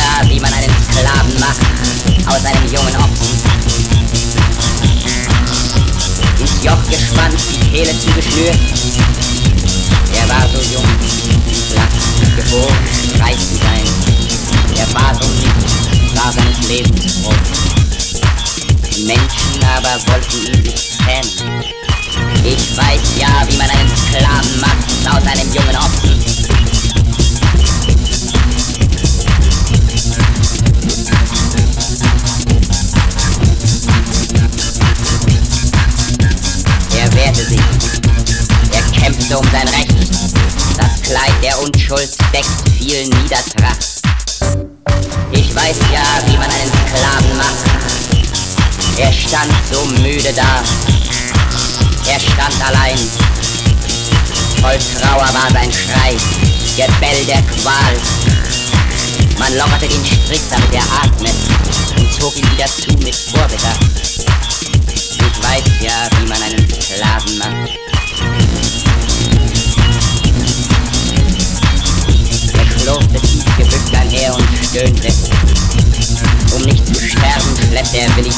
ja, wie man einen Sklaven macht aus einem jungen Ochsen. Ins Joch gespannt, die Kehle zugeschnürt. Er war so jung, glatt geboren, reich zu sein. Er bat um nichts, war seines Lebens froh. Die Menschen aber wollten ihn nicht kennen. Ich weiß ja, wie man ein Kämpfte um sein Recht. Das Kleid der Unschuld deckt viel Niedertracht. Ich weiß ja, wie man einen Sklaven macht. Er stand so müde da. Er stand allein. Voll Trauer war sein Schrei, Gebell der Qual. Man lockerte den Strick, damit er atmet, und zog ihn wieder zu mit Vorbedacht. Um nicht zu sterben, schleppte er willig